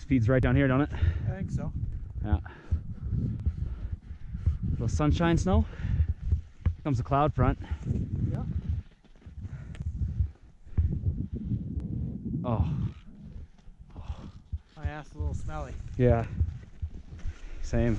This feeds right down here, don't it? I think so. Yeah. A Little sunshine snow. Here comes the cloud front. Yeah. Oh, My ass a little smelly. yeah. Same.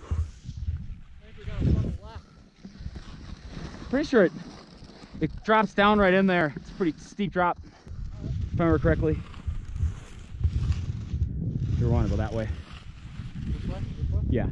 I think we got a fucking left. Pretty sure it it drops down right in there. It's a pretty steep drop, if I remember correctly. You want to go that way? This way? This way? Yeah.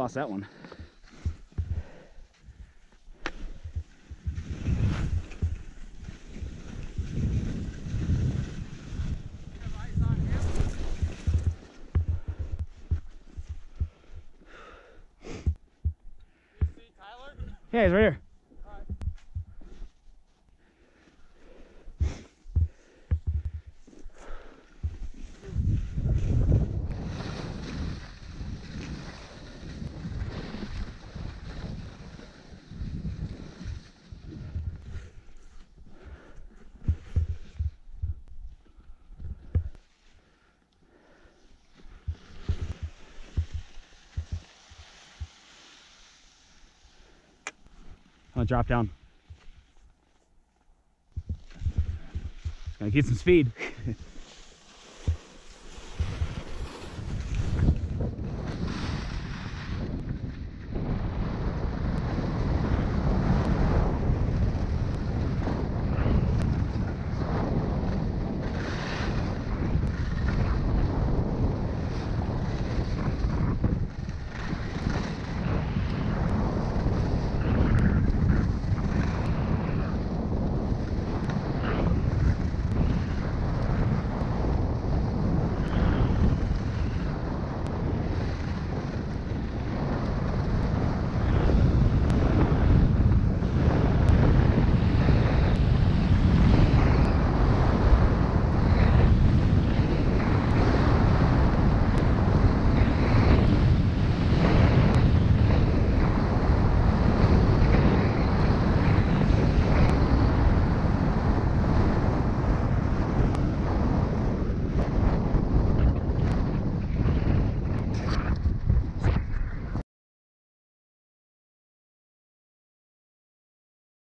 Lost that one. Yeah, he's right here. Gonna drop down. Gonna get some speed.